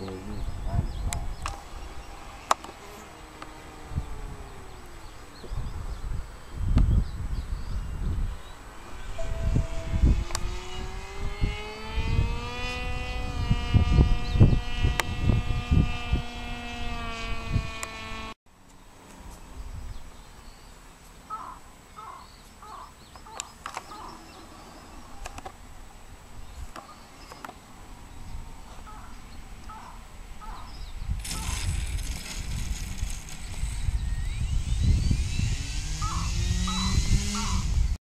p e